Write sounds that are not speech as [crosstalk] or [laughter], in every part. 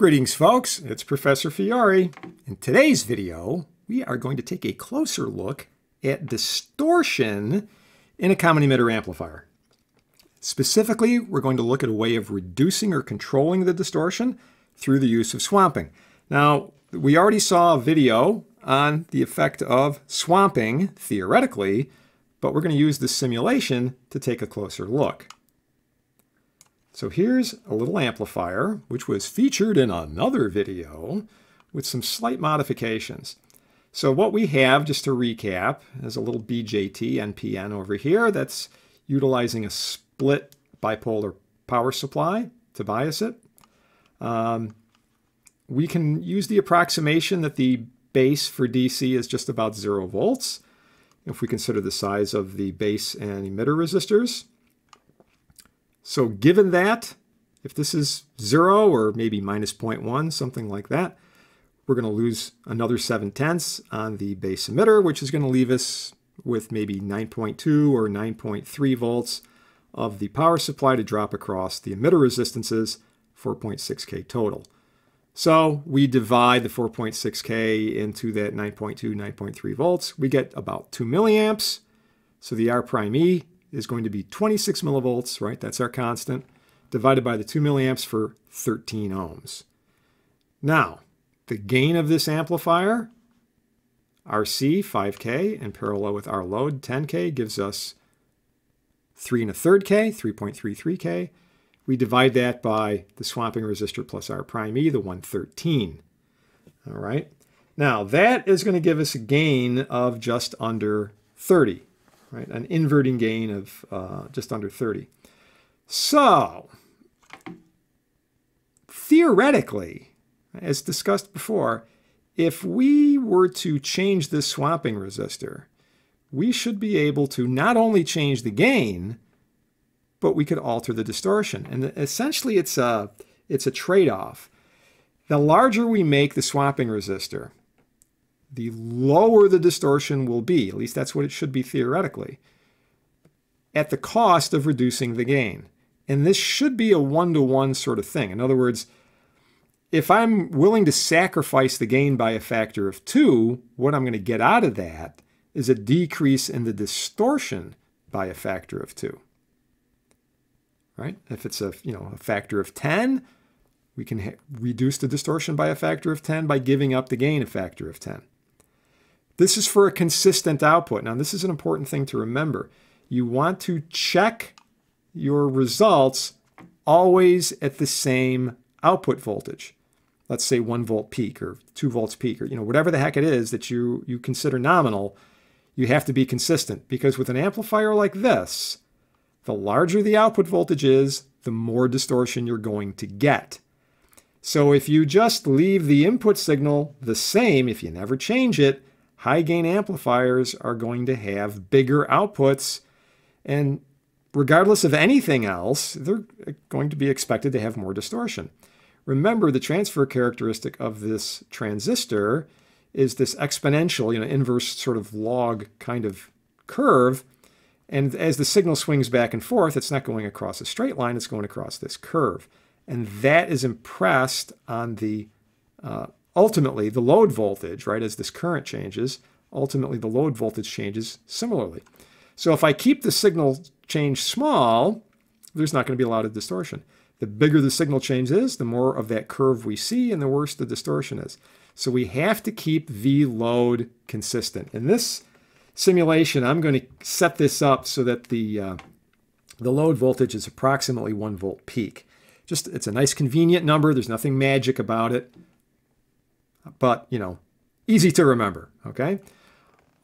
Greetings folks, it's Professor Fiore. In today's video, we are going to take a closer look at distortion in a common emitter amplifier. Specifically, we're going to look at a way of reducing or controlling the distortion through the use of swamping. Now, we already saw a video on the effect of swamping, theoretically, but we're going to use this simulation to take a closer look. So here's a little amplifier, which was featured in another video with some slight modifications. So what we have, just to recap, is a little BJT NPN over here that's utilizing a split bipolar power supply to bias it. Um, we can use the approximation that the base for DC is just about zero volts if we consider the size of the base and emitter resistors. So given that, if this is 0 or maybe minus 0.1, something like that, we're going to lose another 7 tenths on the base emitter, which is going to leave us with maybe 9.2 or 9.3 volts of the power supply to drop across the emitter resistances, 4.6K total. So we divide the 4.6K into that 9.2, 9.3 volts. We get about 2 milliamps. So the R prime E is going to be 26 millivolts, right? That's our constant, divided by the 2 milliamps for 13 ohms. Now, the gain of this amplifier, RC 5K, and parallel with our load 10K gives us 3 and a third K, 3.33K. We divide that by the swamping resistor plus R prime E, the 113. All right. Now, that is going to give us a gain of just under 30 right? An inverting gain of uh, just under 30. So, theoretically, as discussed before, if we were to change this swamping resistor, we should be able to not only change the gain, but we could alter the distortion. And essentially, it's a, it's a trade-off. The larger we make the swamping resistor, the lower the distortion will be. At least that's what it should be theoretically. At the cost of reducing the gain. And this should be a one-to-one -one sort of thing. In other words, if I'm willing to sacrifice the gain by a factor of two, what I'm going to get out of that is a decrease in the distortion by a factor of two. Right? If it's a, you know, a factor of 10, we can reduce the distortion by a factor of 10 by giving up the gain a factor of 10. This is for a consistent output. Now, this is an important thing to remember. You want to check your results always at the same output voltage. Let's say one volt peak or two volts peak or you know whatever the heck it is that you, you consider nominal, you have to be consistent because with an amplifier like this, the larger the output voltage is, the more distortion you're going to get. So if you just leave the input signal the same, if you never change it, high gain amplifiers are going to have bigger outputs and regardless of anything else, they're going to be expected to have more distortion. Remember, the transfer characteristic of this transistor is this exponential, you know, inverse sort of log kind of curve. And as the signal swings back and forth, it's not going across a straight line, it's going across this curve. And that is impressed on the uh, Ultimately, the load voltage, right, as this current changes, ultimately the load voltage changes similarly. So if I keep the signal change small, there's not going to be a lot of distortion. The bigger the signal change is, the more of that curve we see and the worse the distortion is. So we have to keep V load consistent. In this simulation, I'm going to set this up so that the, uh, the load voltage is approximately 1 volt peak. Just It's a nice convenient number. There's nothing magic about it but, you know, easy to remember, okay?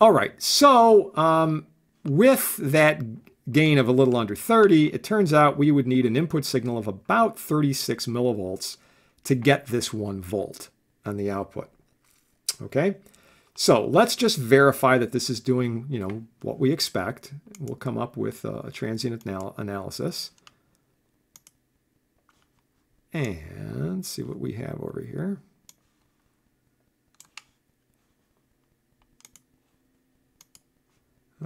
All right, so um, with that gain of a little under 30, it turns out we would need an input signal of about 36 millivolts to get this one volt on the output, okay? So let's just verify that this is doing, you know, what we expect. We'll come up with a transient anal analysis. And see what we have over here.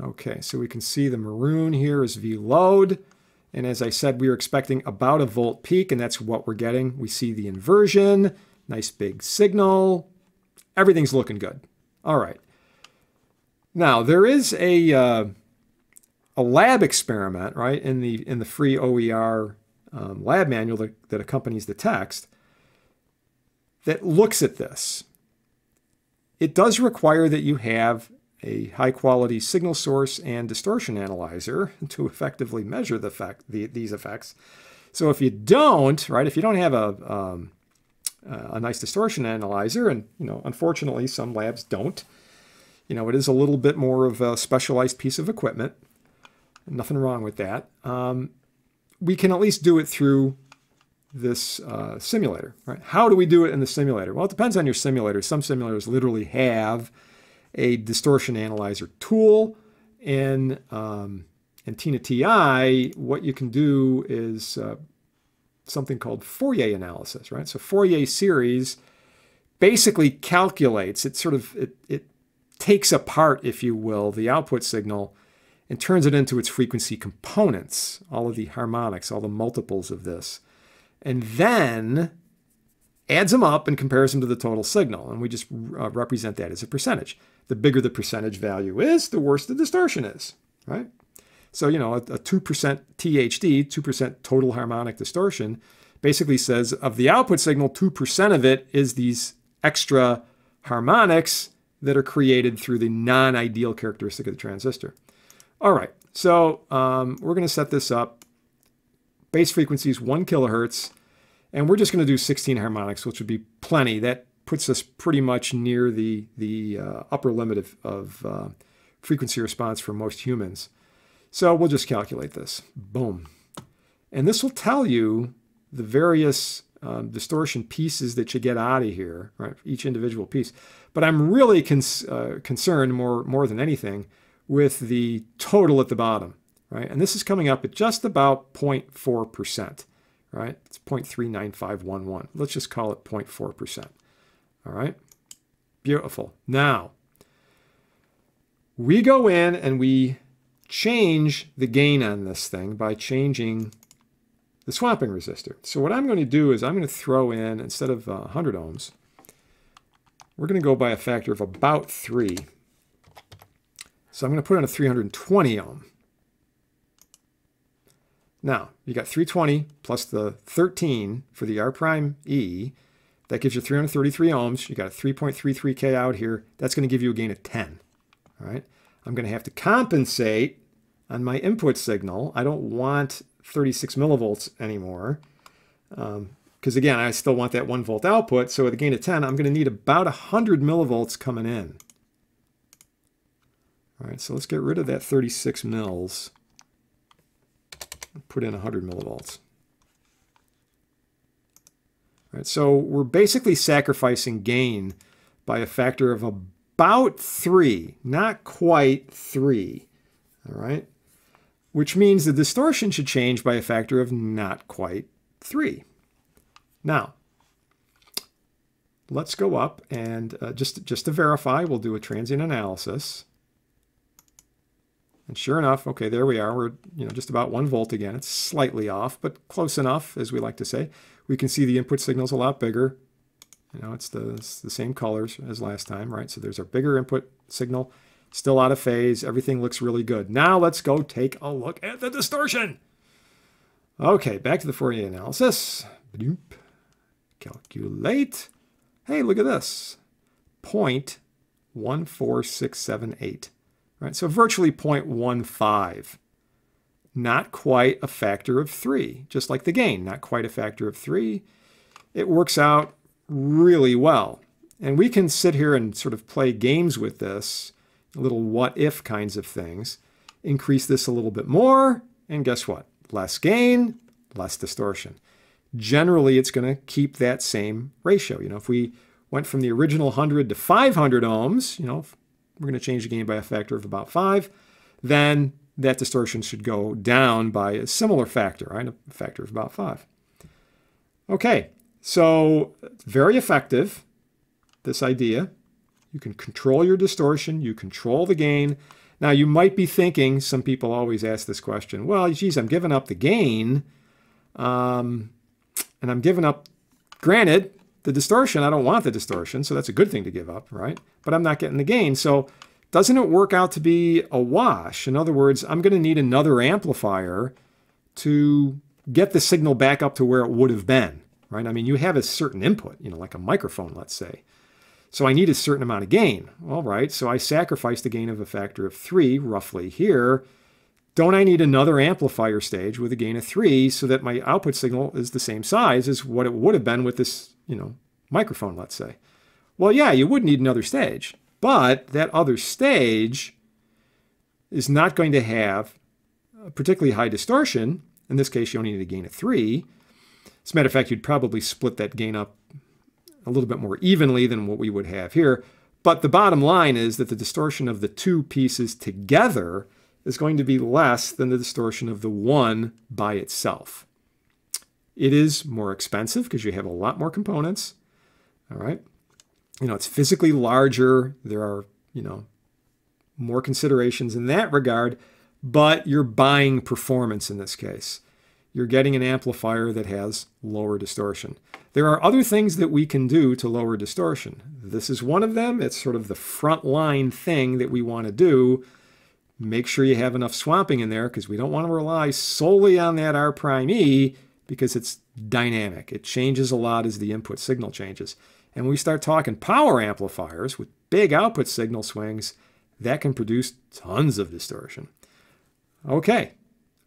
Okay, so we can see the maroon here is V load. And as I said, we were expecting about a volt peak, and that's what we're getting. We see the inversion, nice big signal. Everything's looking good. All right. Now, there is a, uh, a lab experiment, right, in the, in the free OER um, lab manual that, that accompanies the text that looks at this. It does require that you have a high quality signal source and distortion analyzer [laughs] to effectively measure the effect, the, these effects. So if you don't, right, if you don't have a, um, a nice distortion analyzer, and you know, unfortunately, some labs don't, you know, it is a little bit more of a specialized piece of equipment. Nothing wrong with that. Um, we can at least do it through this uh, simulator, right? How do we do it in the simulator? Well, it depends on your simulator. Some simulators literally have a distortion analyzer tool. In, um, in Tina TI, what you can do is uh, something called Fourier analysis, right? So Fourier series basically calculates, it sort of, it, it takes apart, if you will, the output signal and turns it into its frequency components, all of the harmonics, all the multiples of this, and then adds them up and compares them to the total signal. And we just uh, represent that as a percentage. The bigger the percentage value is, the worse the distortion is, right? So, you know, a, a 2% THD, 2% total harmonic distortion, basically says of the output signal, 2% of it is these extra harmonics that are created through the non-ideal characteristic of the transistor. All right, so um, we're going to set this up. Base frequency is 1 kilohertz, and we're just going to do 16 harmonics, which would be plenty. That puts us pretty much near the, the uh, upper limit of, of uh, frequency response for most humans. So we'll just calculate this. Boom. And this will tell you the various um, distortion pieces that you get out of here, right? Each individual piece. But I'm really uh, concerned more, more than anything with the total at the bottom, right? And this is coming up at just about 0.4%, right? It's 0.39511. Let's just call it 0.4%, all right? Beautiful. Now, we go in and we change the gain on this thing by changing the swamping resistor. So what I'm going to do is I'm going to throw in, instead of uh, 100 ohms, we're going to go by a factor of about 3. So I'm going to put in a 320 ohm. Now, you got 320 plus the 13 for the R prime E. That gives you 333 ohms. You got a 3.33K out here. That's going to give you a gain of 10. All right. I'm going to have to compensate on my input signal. I don't want 36 millivolts anymore. Because um, again, I still want that 1 volt output. So with a gain of 10, I'm going to need about 100 millivolts coming in. All right, so let's get rid of that 36 mils. Put in 100 millivolts. All right, so we're basically sacrificing gain by a factor of about 3, not quite 3. All right which means the distortion should change by a factor of not quite 3. Now, let's go up and uh, just, just to verify, we'll do a transient analysis. And sure enough, okay, there we are. We're you know just about one volt again. It's slightly off, but close enough, as we like to say. We can see the input signal's a lot bigger. You know, it's the, it's the same colors as last time, right? So there's our bigger input signal. Still out of phase. Everything looks really good. Now let's go take a look at the distortion. Okay, back to the Fourier analysis. Bloop. Calculate. Hey, look at this. 0.14678. Right, so virtually 0.15. Not quite a factor of 3, just like the gain, not quite a factor of 3. It works out really well. And we can sit here and sort of play games with this little what if kinds of things. Increase this a little bit more, and guess what? Less gain, less distortion. Generally, it's going to keep that same ratio. You know, if we went from the original 100 to 500 ohms, you know, we're going to change the gain by a factor of about 5, then that distortion should go down by a similar factor, right? A factor of about 5. Okay, so very effective, this idea. You can control your distortion, you control the gain. Now, you might be thinking, some people always ask this question, well, geez, I'm giving up the gain, um, and I'm giving up, granted, the distortion, I don't want the distortion, so that's a good thing to give up, right? But I'm not getting the gain. So doesn't it work out to be a wash? In other words, I'm going to need another amplifier to get the signal back up to where it would have been, right? I mean, you have a certain input, you know, like a microphone, let's say. So I need a certain amount of gain. All right, so I sacrifice the gain of a factor of three, roughly here. Don't I need another amplifier stage with a gain of three so that my output signal is the same size as what it would have been with this, you know, microphone, let's say? Well, yeah, you would need another stage. But that other stage is not going to have a particularly high distortion. In this case, you only need a gain of 3. As a matter of fact, you'd probably split that gain up a little bit more evenly than what we would have here. But the bottom line is that the distortion of the two pieces together is going to be less than the distortion of the one by itself. It is more expensive because you have a lot more components. All right you know, it's physically larger. There are, you know, more considerations in that regard, but you're buying performance in this case. You're getting an amplifier that has lower distortion. There are other things that we can do to lower distortion. This is one of them. It's sort of the front line thing that we want to do. Make sure you have enough swamping in there because we don't want to rely solely on that R prime E because it's dynamic. It changes a lot as the input signal changes. And when we start talking power amplifiers with big output signal swings, that can produce tons of distortion. Okay,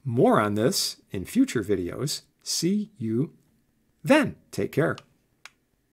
more on this in future videos. See you then. Take care.